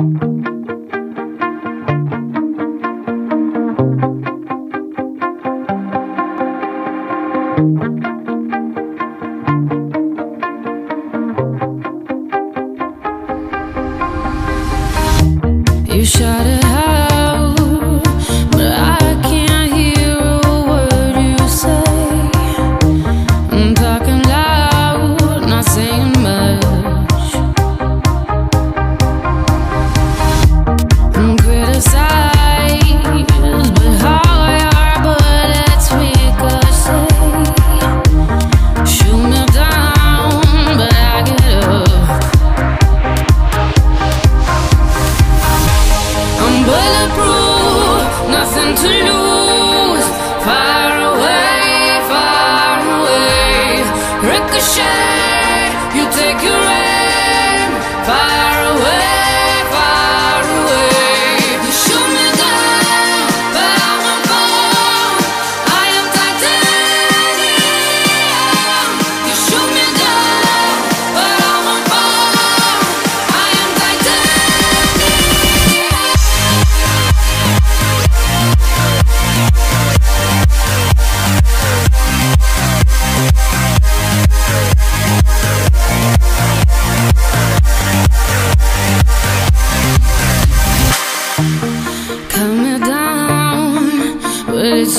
You shot it nothing to lose.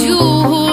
you.